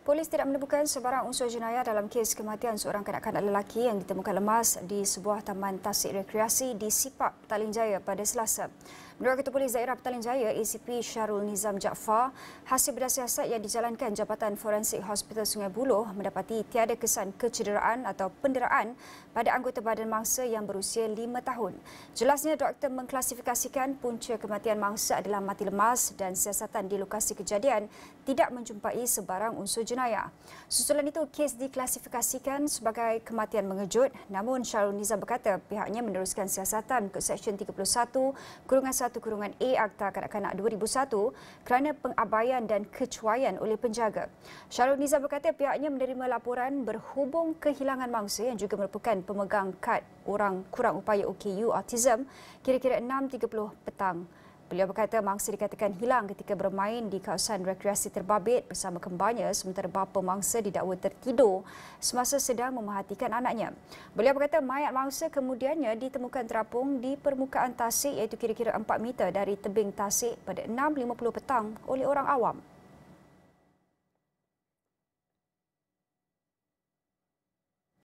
Polis tidak menemukan sebarang unsur jenayah dalam kes kematian seorang kanak-kanak lelaki yang ditemukan lemas di sebuah taman tasik rekreasi di Sipak, Petaling Jaya pada Selasa. Menurut Ketua Polis Daerah Petaling Jaya, ACP Syarul Nizam Jaafar, hasil berdasar yang dijalankan Jabatan Forensik Hospital Sungai Buloh mendapati tiada kesan kecederaan atau penderaan pada anggota badan mangsa yang berusia 5 tahun. Jelasnya, doktor mengklasifikasikan punca kematian mangsa adalah mati lemas dan siasatan di lokasi kejadian tidak menjumpai sebarang unsur jenayah. Susulan itu, kes diklasifikasikan sebagai kematian mengejut namun Syarul Nizam berkata pihaknya meneruskan siasatan ke Seksyen 31 kurungan 1 kurungan A Akta Kanak-Kanak 2001 kerana pengabaian dan kecuaian oleh penjaga. Syarul Nizam berkata pihaknya menerima laporan berhubung kehilangan mangsa yang juga merupakan pemegang kad orang kurang upaya OKU Autism kira-kira 6.30 petang. Beliau berkata mangsa dikatakan hilang ketika bermain di kawasan rekreasi terbabit bersama kembarnya sementara bapa mangsa didakwa tertidur semasa sedang memerhatikan anaknya. Beliau berkata mayat mangsa kemudiannya ditemukan terapung di permukaan tasik iaitu kira-kira 4 meter dari tebing tasik pada 6.50 petang oleh orang awam.